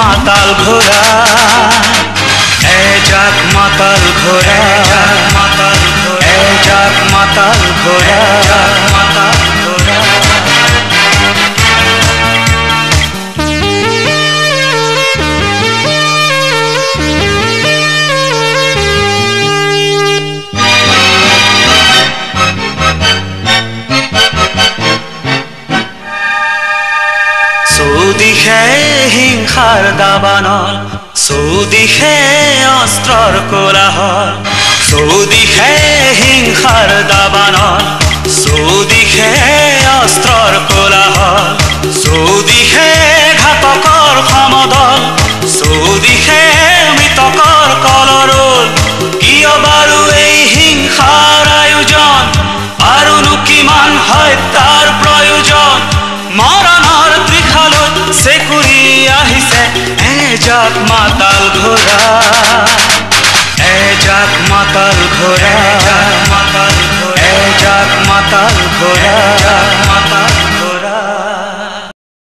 মাতাল ঘোড়া। এ যাক মাতাল ঘোড়া। মাতাল ঘোড়া এ যাক মাতাল ঘোড়া। চৌদিশে হিংসাৰ দাবানল চৌদিশে অস্ত্ৰৰ কোলাহল চৌদিশে হিংসাৰ দাবানল চৌদিশে অস্ত্ৰৰ কোলাহল চৌদিশে ঘাতকৰ সমদল চৌদিশে মৃতকৰ কলৰোল কিয় বাৰু এই হিংসাৰ আয়োজন? আৰুনো কিমান হত্যাৰ প্ৰয়োজন মৰণৰ যাক মাতাল ঘোড়া। এ যাক মাতাল ঘোড়া। মাতাল ঘোড়া এ যাক মাতাল ঘোড়া। মাতাল